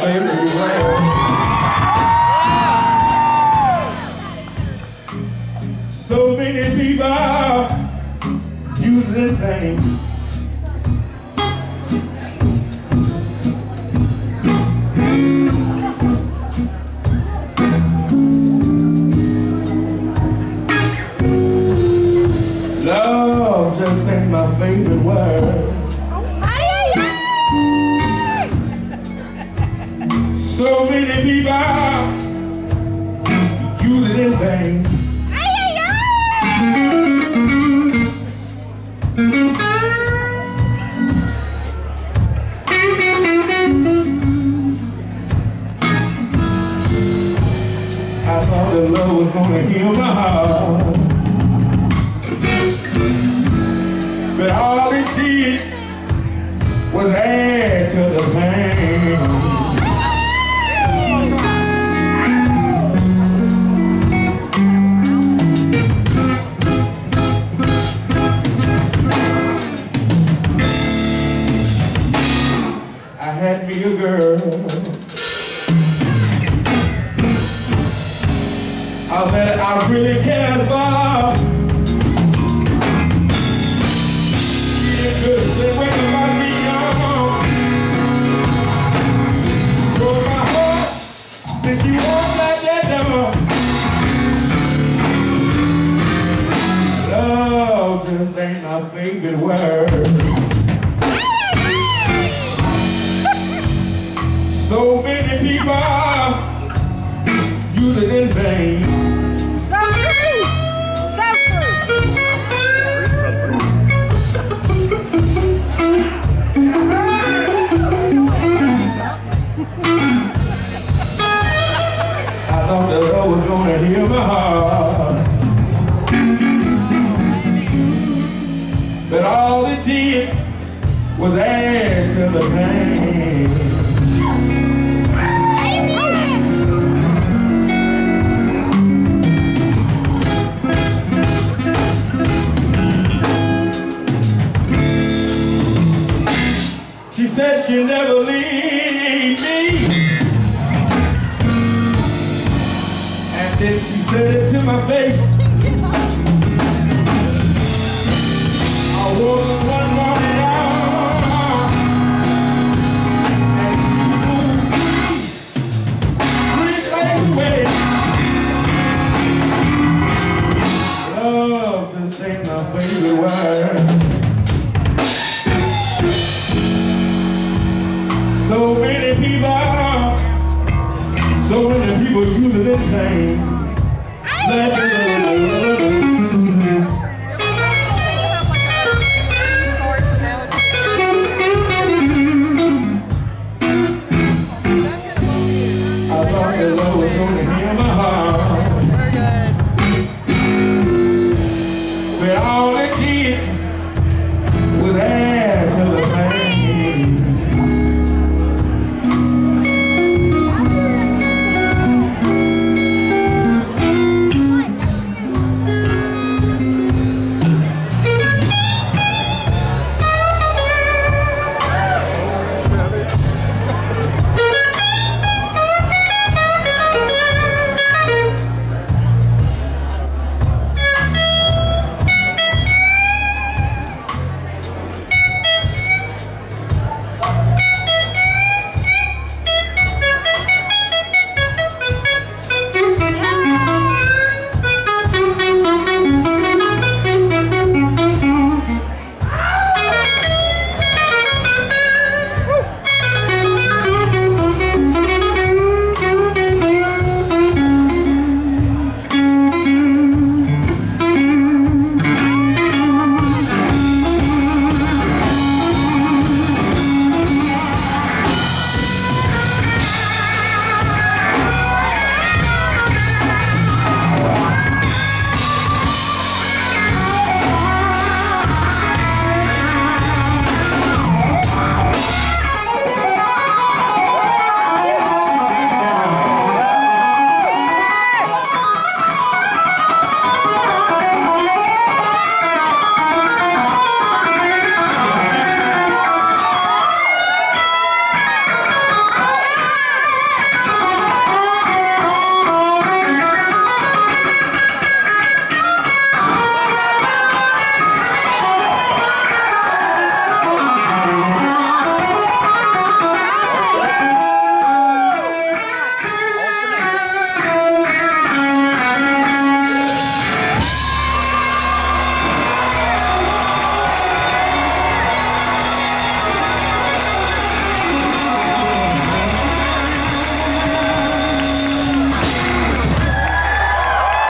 So many people using things. Love just ain't my favorite word. So many people use it in vain. I thought the love was gonna heal my heart. But all it did was add to the pain. Really cared for. She could say when I might be young. Broke my heart, then she walked that door. Love just ain't my favorite word. Thought the love was gonna heal my heart. But all it did was add to the pain. She said she'll never said it to my face. I woke one morning out. And moved three days away. Love just ain't my favorite word. So many people, so many people use it in I thought the Lord was gonna hear my heart.